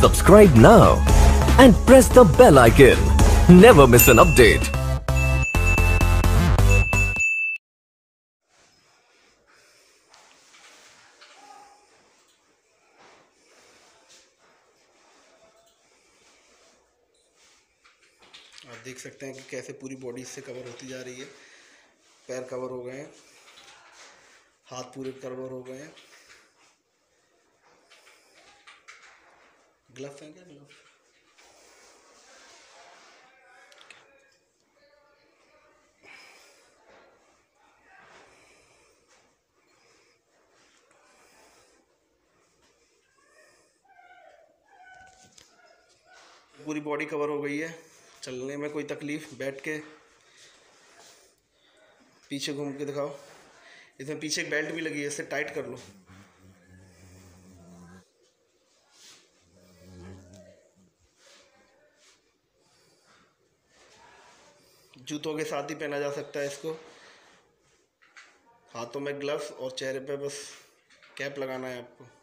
Subscribe now and press the bell icon. Never miss an update. आप देख सकते हैं कि कैसे पूरी बॉडी इससे कवर होती जा रही है पैर कवर हो गए हैं हाथ पूरे कवर हो गए हैं ग्लव्स हैं क्या? ग्लव्स। पूरी बॉडी कवर हो गई है। चलने में कोई तकलीफ़? बैठ के। पीछे घूम के दिखाओ। इसमें पीछे बेल्ट भी लगी है, इसे टाइट कर लो। जूतों के साथ ही पहना जा सकता है इसको। हाथों में ग्लव्स और चेहरे पे बस कैप लगाना है आपको।